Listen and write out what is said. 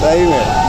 Save it.